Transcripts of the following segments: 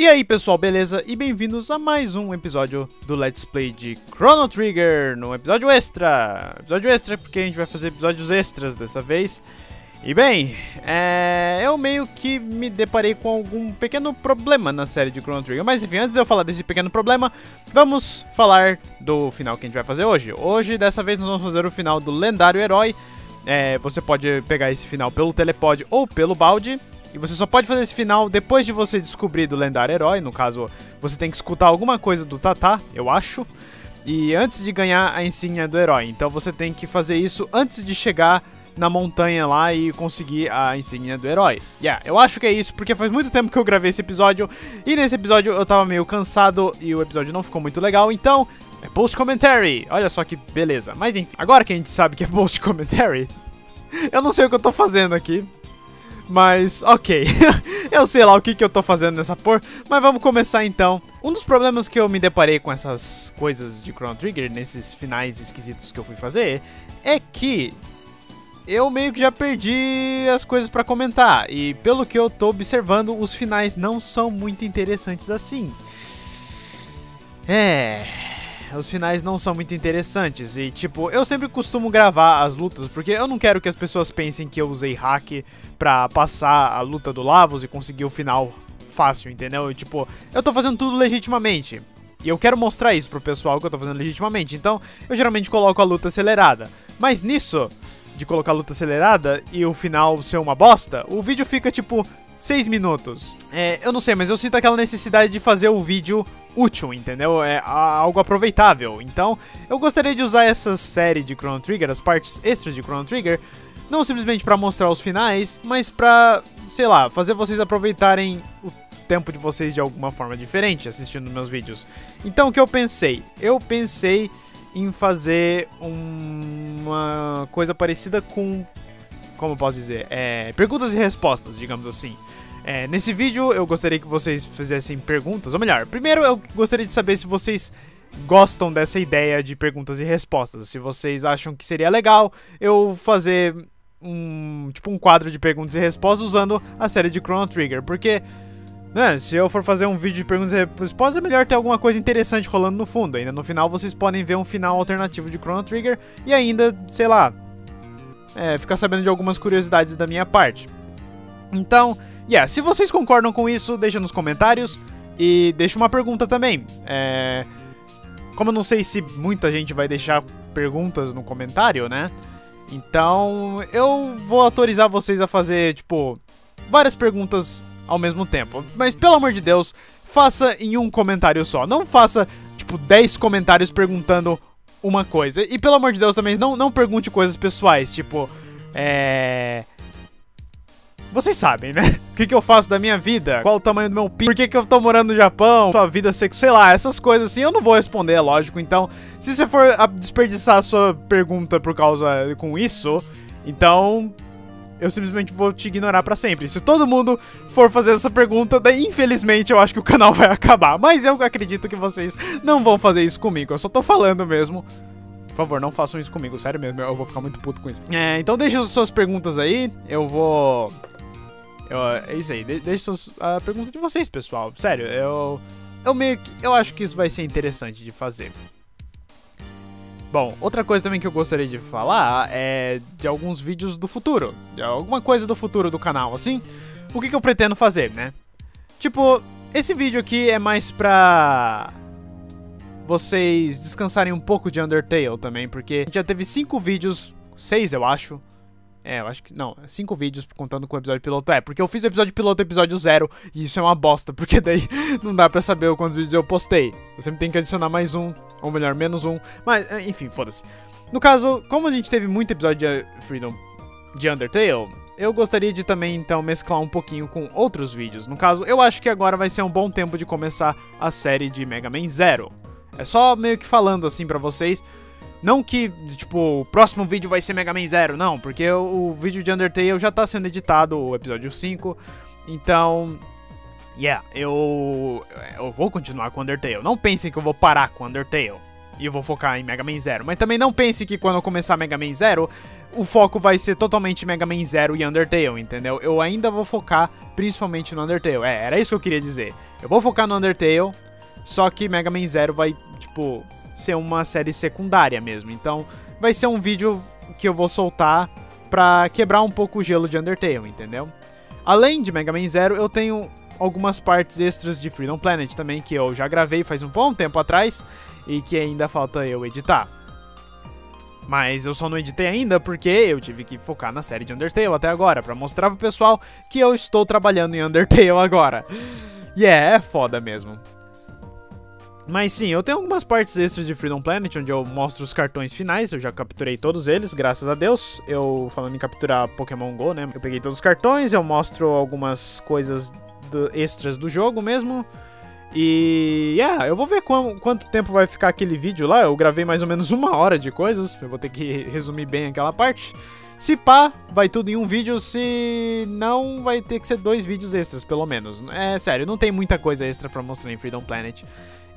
E aí pessoal, beleza? E bem-vindos a mais um episódio do Let's Play de Chrono Trigger, no episódio extra. Episódio extra porque a gente vai fazer episódios extras dessa vez. E bem, é... eu meio que me deparei com algum pequeno problema na série de Chrono Trigger. Mas enfim, antes de eu falar desse pequeno problema, vamos falar do final que a gente vai fazer hoje. Hoje, dessa vez, nós vamos fazer o final do lendário herói. É, você pode pegar esse final pelo telepod ou pelo balde. E você só pode fazer esse final depois de você descobrir do lendário herói. No caso, você tem que escutar alguma coisa do Tata, eu acho. E antes de ganhar a insígnia do herói. Então você tem que fazer isso antes de chegar na montanha lá e conseguir a insígnia do herói. Yeah, eu acho que é isso, porque faz muito tempo que eu gravei esse episódio. E nesse episódio eu tava meio cansado e o episódio não ficou muito legal. Então, é post commentary. Olha só que beleza. Mas enfim, agora que a gente sabe que é post commentary, eu não sei o que eu tô fazendo aqui. Mas, ok. eu sei lá o que, que eu tô fazendo nessa por. Mas vamos começar então. Um dos problemas que eu me deparei com essas coisas de Chrono Trigger, nesses finais esquisitos que eu fui fazer, é que eu meio que já perdi as coisas pra comentar. E pelo que eu tô observando, os finais não são muito interessantes assim. É os finais não são muito interessantes. E, tipo, eu sempre costumo gravar as lutas, porque eu não quero que as pessoas pensem que eu usei hack pra passar a luta do Lavos e conseguir o final fácil, entendeu? E, tipo, eu tô fazendo tudo legitimamente. E eu quero mostrar isso pro pessoal que eu tô fazendo legitimamente. Então, eu geralmente coloco a luta acelerada. Mas nisso, de colocar a luta acelerada e o final ser uma bosta, o vídeo fica, tipo, 6 minutos. É, eu não sei, mas eu sinto aquela necessidade de fazer o vídeo útil, entendeu? É algo aproveitável. Então, eu gostaria de usar essa série de Chrono Trigger, as partes extras de Chrono Trigger, não simplesmente para mostrar os finais, mas para, sei lá, fazer vocês aproveitarem o tempo de vocês de alguma forma diferente assistindo meus vídeos. Então, o que eu pensei? Eu pensei em fazer uma coisa parecida com como eu posso dizer, é, perguntas e respostas, digamos assim. É, nesse vídeo eu gostaria que vocês fizessem perguntas, ou melhor, primeiro eu gostaria de saber se vocês gostam dessa ideia de perguntas e respostas. Se vocês acham que seria legal eu fazer um tipo um quadro de perguntas e respostas usando a série de Chrono Trigger, porque né, se eu for fazer um vídeo de perguntas e respostas é melhor ter alguma coisa interessante rolando no fundo. Ainda no final vocês podem ver um final alternativo de Chrono Trigger e ainda, sei lá, é, ficar sabendo de algumas curiosidades da minha parte. Então, yeah, se vocês concordam com isso, deixa nos comentários. E deixa uma pergunta também. É... Como eu não sei se muita gente vai deixar perguntas no comentário, né? Então, eu vou autorizar vocês a fazer, tipo, várias perguntas ao mesmo tempo. Mas, pelo amor de Deus, faça em um comentário só. Não faça, tipo, 10 comentários perguntando uma coisa. E, pelo amor de Deus, também, não, não pergunte coisas pessoais, tipo, é... Vocês sabem, né? O que, que eu faço da minha vida? Qual o tamanho do meu pinto? Por que, que eu tô morando no Japão? Sua vida sexual, sei lá, essas coisas assim, eu não vou responder, é lógico. Então, se você for desperdiçar a sua pergunta por causa com isso, então eu simplesmente vou te ignorar para sempre. Se todo mundo for fazer essa pergunta, daí infelizmente eu acho que o canal vai acabar. Mas eu acredito que vocês não vão fazer isso comigo. Eu só tô falando mesmo. Por favor, não façam isso comigo, sério mesmo, eu vou ficar muito puto com isso. É, então deixe as suas perguntas aí, eu vou eu, é isso aí, de, deixa a pergunta de vocês, pessoal. Sério, eu. Eu meio que. Eu acho que isso vai ser interessante de fazer. Bom, outra coisa também que eu gostaria de falar é de alguns vídeos do futuro. De alguma coisa do futuro do canal, assim. O que, que eu pretendo fazer, né? Tipo, esse vídeo aqui é mais pra vocês descansarem um pouco de Undertale também, porque já teve cinco vídeos, seis eu acho, é, eu acho que. Não, cinco vídeos contando com o episódio piloto. É, porque eu fiz o episódio piloto episódio zero e isso é uma bosta, porque daí não dá pra saber quantos vídeos eu postei. Eu sempre tenho que adicionar mais um, ou melhor, menos um. Mas, é, enfim, foda-se. No caso, como a gente teve muito episódio de Freedom de Undertale, eu gostaria de também, então, mesclar um pouquinho com outros vídeos. No caso, eu acho que agora vai ser um bom tempo de começar a série de Mega Man Zero. É só meio que falando assim pra vocês não que, tipo, o próximo vídeo vai ser Mega Man Zero, não, porque o, o vídeo de Undertale já tá sendo editado, o episódio 5, então... Yeah, eu, eu vou continuar com Undertale. Não pensem que eu vou parar com Undertale. E eu vou focar em Mega Man Zero. Mas também não pense que quando eu começar Mega Man Zero, o foco vai ser totalmente Mega Man Zero e Undertale, entendeu? Eu ainda vou focar principalmente no Undertale. É, era isso que eu queria dizer. Eu vou focar no Undertale, só que Mega Man Zero vai, tipo, ser uma série secundária mesmo. Então, vai ser um vídeo que eu vou soltar pra quebrar um pouco o gelo de Undertale, entendeu? Além de Mega Man Zero, eu tenho algumas partes extras de Freedom Planet também, que eu já gravei faz um bom tempo atrás e que ainda falta eu editar. Mas eu só não editei ainda porque eu tive que focar na série de Undertale até agora, pra mostrar pro pessoal que eu estou trabalhando em Undertale agora. E yeah, é foda mesmo. Mas sim, eu tenho algumas partes extras de Freedom Planet, onde eu mostro os cartões finais, eu já capturei todos eles, graças a Deus. Eu, falando em capturar Pokémon GO, né, eu peguei todos os cartões, eu mostro algumas coisas do, extras do jogo mesmo. E, yeah, eu vou ver quam, quanto tempo vai ficar aquele vídeo lá, eu gravei mais ou menos uma hora de coisas, eu vou ter que resumir bem aquela parte. Se pá, vai tudo em um vídeo, se não, vai ter que ser dois vídeos extras, pelo menos. É sério, não tem muita coisa extra pra mostrar em Freedom Planet.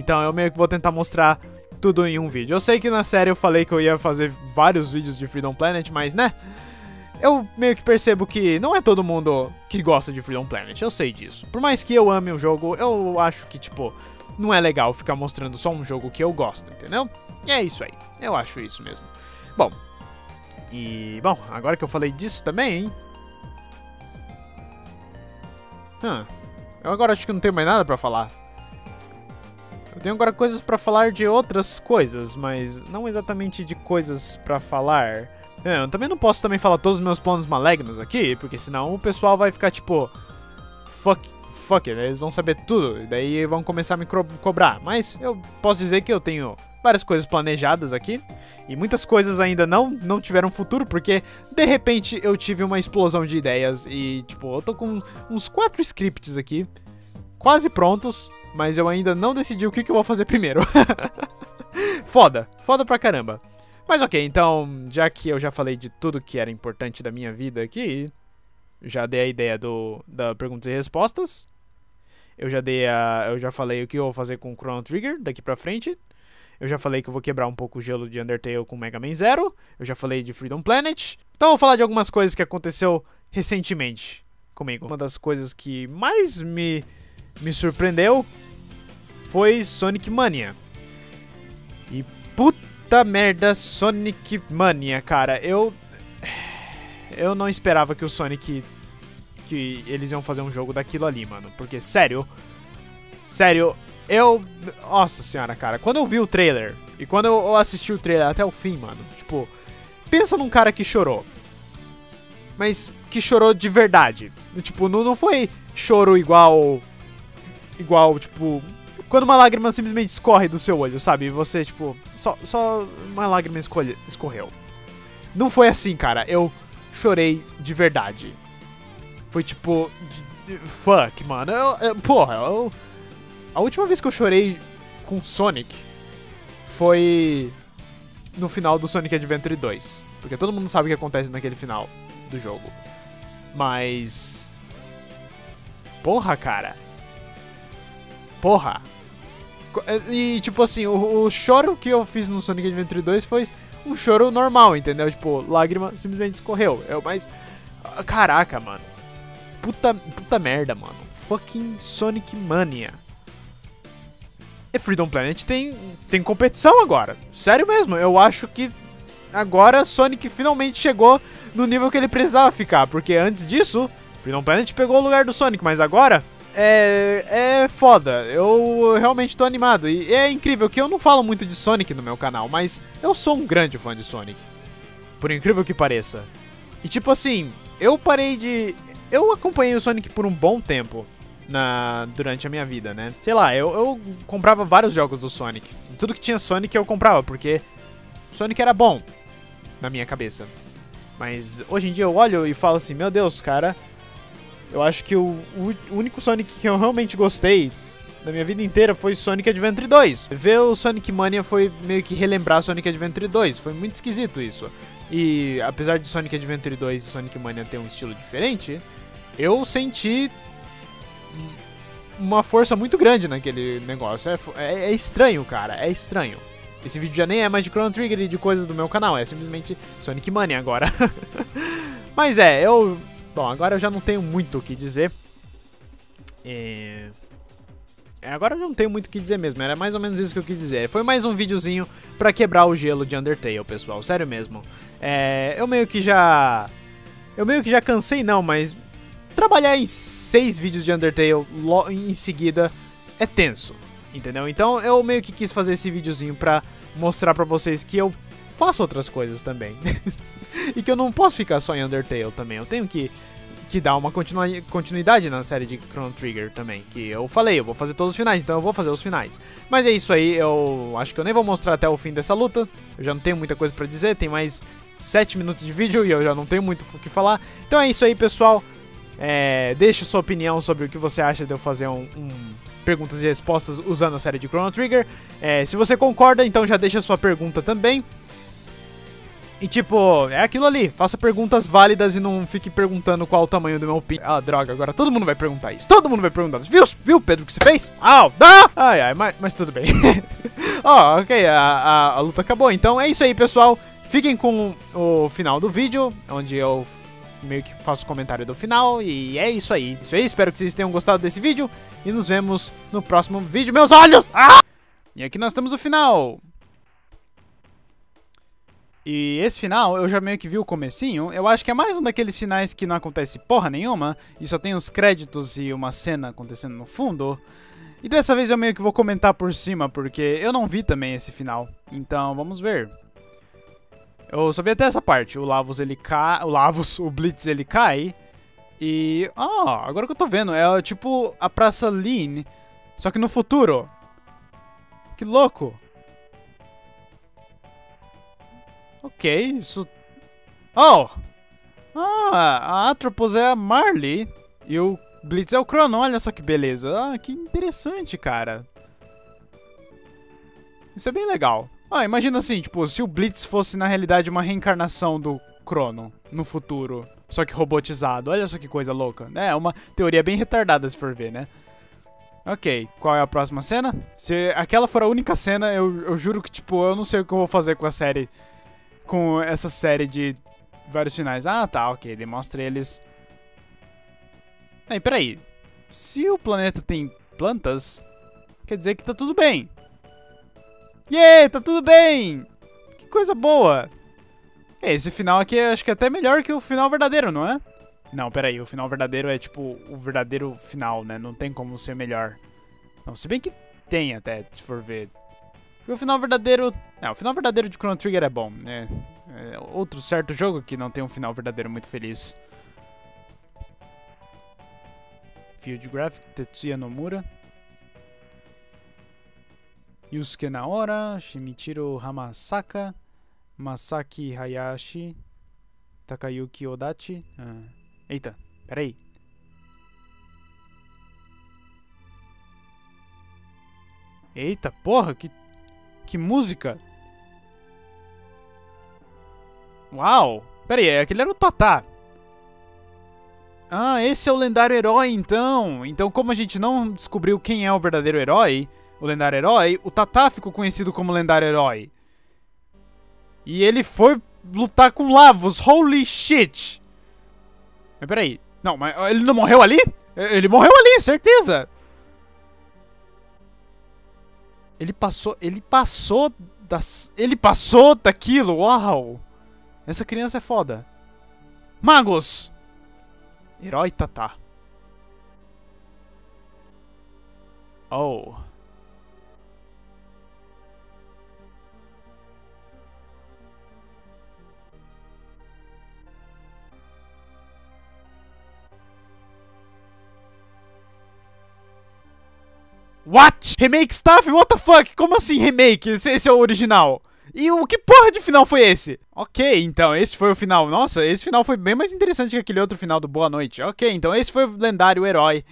Então eu meio que vou tentar mostrar tudo em um vídeo. Eu sei que na série eu falei que eu ia fazer vários vídeos de Freedom Planet, mas né? Eu meio que percebo que não é todo mundo que gosta de Freedom Planet, eu sei disso. Por mais que eu ame o jogo, eu acho que, tipo, não é legal ficar mostrando só um jogo que eu gosto, entendeu? E é isso aí, eu acho isso mesmo. Bom, e, bom, agora que eu falei disso também, hein? Hum, eu agora acho que não tenho mais nada pra falar. Eu tenho agora coisas para falar de outras coisas, mas não exatamente de coisas para falar. É, eu também não posso também falar todos os meus planos malignos aqui, porque senão o pessoal vai ficar tipo... Fuck, fuck it, eles vão saber tudo, e daí vão começar a me cobrar. Mas eu posso dizer que eu tenho várias coisas planejadas aqui, e muitas coisas ainda não, não tiveram futuro, porque de repente eu tive uma explosão de ideias, e tipo, eu tô com uns quatro scripts aqui, quase prontos, mas eu ainda não decidi o que, que eu vou fazer primeiro. foda, foda pra caramba. Mas ok, então, já que eu já falei de tudo que era importante da minha vida aqui, já dei a ideia do, da perguntas e respostas. Eu já dei a, eu já falei o que eu vou fazer com o Chrono Trigger daqui pra frente. Eu já falei que eu vou quebrar um pouco o gelo de Undertale com Mega Man Zero. Eu já falei de Freedom Planet. Então eu vou falar de algumas coisas que aconteceu recentemente comigo. Uma das coisas que mais me me surpreendeu foi Sonic Mania. E puta merda, Sonic Mania, cara. Eu. Eu não esperava que o Sonic. Que eles iam fazer um jogo daquilo ali, mano. Porque, sério. Sério, eu. Nossa senhora, cara. Quando eu vi o trailer. E quando eu assisti o trailer até o fim, mano. Tipo. Pensa num cara que chorou. Mas que chorou de verdade. Tipo, não, não foi choro igual igual, tipo, quando uma lágrima simplesmente escorre do seu olho, sabe? Você, tipo, só, só uma lágrima escolhe, escorreu. Não foi assim, cara. Eu chorei de verdade. Foi tipo. Fuck, mano. Eu, eu, porra, eu, a última vez que eu chorei com Sonic foi no final do Sonic Adventure 2. Porque todo mundo sabe o que acontece naquele final do jogo. Mas. Porra, cara. Porra! E, tipo assim, o, o, choro que eu fiz no Sonic Adventure 2 foi um choro normal, entendeu? Tipo, lágrima simplesmente escorreu. Eu, mas. Caraca, mano. Puta, puta merda, mano. Fucking Sonic Mania. E Freedom Planet tem, tem competição agora. Sério mesmo, eu acho que agora Sonic finalmente chegou no nível que ele precisava ficar. Porque antes disso, Freedom Planet pegou o lugar do Sonic, mas agora é, é foda. Eu realmente tô animado. E é incrível que eu não falo muito de Sonic no meu canal, mas eu sou um grande fã de Sonic. Por incrível que pareça. E tipo assim, eu parei de. Eu acompanhei o Sonic por um bom tempo na durante a minha vida, né? Sei lá, eu, eu comprava vários jogos do Sonic. Tudo que tinha Sonic eu comprava, porque Sonic era bom na minha cabeça. Mas hoje em dia eu olho e falo assim, meu Deus, cara, eu acho que o, o único Sonic que eu realmente gostei da minha vida inteira foi Sonic Adventure 2. Ver o Sonic Mania foi meio que relembrar Sonic Adventure 2. Foi muito esquisito isso. E apesar de Sonic Adventure 2 e Sonic Mania ter um estilo diferente, eu senti uma força muito grande naquele negócio. É, é, é estranho, cara. É estranho. Esse vídeo já nem é mais de Chrono Trigger e de coisas do meu canal, é simplesmente Sonic Money agora. Mas é, eu... Bom, agora eu já não tenho muito o que dizer. É... é... Agora eu não tenho muito o que dizer mesmo, era mais ou menos isso que eu quis dizer. Foi mais um videozinho pra quebrar o gelo de Undertale, pessoal, sério mesmo. É... Eu meio que já... Eu meio que já cansei não, mas... Trabalhar em seis vídeos de Undertale em seguida é tenso, entendeu? Então eu meio que quis fazer esse videozinho pra mostrar pra vocês que eu faço outras coisas também. e que eu não posso ficar só em Undertale também. Eu tenho que, que dar uma continuidade na série de Chrono Trigger também. Que eu falei, eu vou fazer todos os finais, então eu vou fazer os finais. Mas é isso aí, eu acho que eu nem vou mostrar até o fim dessa luta. Eu já não tenho muita coisa pra dizer, tem mais 7 minutos de vídeo e eu já não tenho muito o que falar. Então é isso aí, pessoal. É, deixe sua opinião sobre o que você acha de eu fazer um, um perguntas e respostas usando a série de Chrono Trigger. É, se você concorda, então já deixa sua pergunta também. E tipo, é aquilo ali, faça perguntas válidas e não fique perguntando qual o tamanho do meu pinto. Ah, droga, agora todo mundo vai perguntar isso. Todo mundo vai perguntar isso. Viu, viu Pedro, o que você fez? Au, dá! Ai, ai, mas, mas tudo bem. Ó, oh, ok, a, a, a luta acabou. Então é isso aí, pessoal. Fiquem com o final do vídeo, onde eu meio que faço o comentário do final. E é isso aí. Isso aí, espero que vocês tenham gostado desse vídeo. E nos vemos no próximo vídeo. Meus olhos! Ah! E aqui nós temos o final. E esse final, eu já meio que vi o comecinho, eu acho que é mais um daqueles finais que não acontece porra nenhuma, e só tem os créditos e uma cena acontecendo no fundo. E dessa vez eu meio que vou comentar por cima, porque eu não vi também esse final. Então, vamos ver. Eu só vi até essa parte. O Lavos ele cai. O Lavos, o Blitz ele cai. E. Ah, agora que eu tô vendo, é tipo a Praça Lean. Só que no futuro. Que louco. Ok, isso... Oh! Ah, a Atropos é a Marley e o Blitz é o Chrono, olha só que beleza. Ah, que interessante, cara. Isso é bem legal. Ah, imagina assim, tipo, se o Blitz fosse na realidade uma reencarnação do Chrono no futuro, só que robotizado. Olha só que coisa louca. É uma teoria bem retardada se for ver, né? Ok, qual é a próxima cena? Se aquela for a única cena, eu, eu juro que, tipo, eu não sei o que eu vou fazer com a série com essa série de vários finais. Ah, tá, ok. Ele mostra eles... Aí, peraí. Se o planeta tem plantas, quer dizer que tá tudo bem. Yeah, tá tudo bem! Que coisa boa! Esse final aqui acho que é até melhor que o final verdadeiro, não é? Não, peraí, o final verdadeiro é tipo o verdadeiro final, né? Não tem como ser melhor. Não, se bem que tem até, se for ver. Porque o final verdadeiro... É, o final verdadeiro de Chrono Trigger é bom, né? É outro certo jogo que não tem um final verdadeiro muito feliz. Field Graphic, Tetsuya Nomura. Yusuke Naora, Shimichiro Hamasaka, Masaki Hayashi, Takayuki Odachi. Ah. Eita, peraí. Eita, porra, que que música! Uau! Pera aí, aquele era o Tatá. Ah, esse é o lendário herói, então. Então, como a gente não descobriu quem é o verdadeiro herói, o lendário herói, o Tatá ficou conhecido como lendário herói. E ele foi lutar com Lavos. Holy shit! Mas peraí. Não, mas ele não morreu ali? Ele morreu ali, certeza. Ele passou, ele passou das, ele passou daquilo, uau! Essa criança é foda. Magos! Herói Tatá. Oh. What? Remake stuff? What the fuck? Como assim remake? Esse, esse é o original. E o que porra de final foi esse? Ok, então, esse foi o final. Nossa, esse final foi bem mais interessante que aquele outro final do Boa Noite. Ok, então esse foi o lendário herói.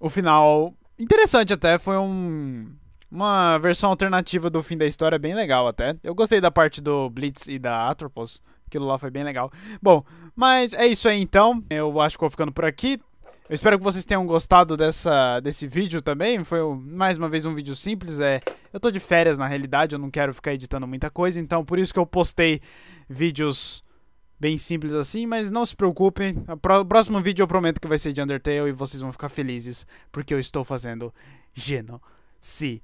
O final interessante até, foi um... Uma versão alternativa do fim da história bem legal até. Eu gostei da parte do Blitz e da Atropos. Aquilo lá foi bem legal. Bom, mas é isso aí então. Eu acho que vou ficando por aqui. Eu espero que vocês tenham gostado dessa, desse vídeo também. Foi mais uma vez um vídeo simples. É, eu tô de férias na realidade, eu não quero ficar editando muita coisa, então por isso que eu postei vídeos bem simples assim, mas não se preocupem. O próximo vídeo eu prometo que vai ser de Undertale e vocês vão ficar felizes porque eu estou fazendo genocide.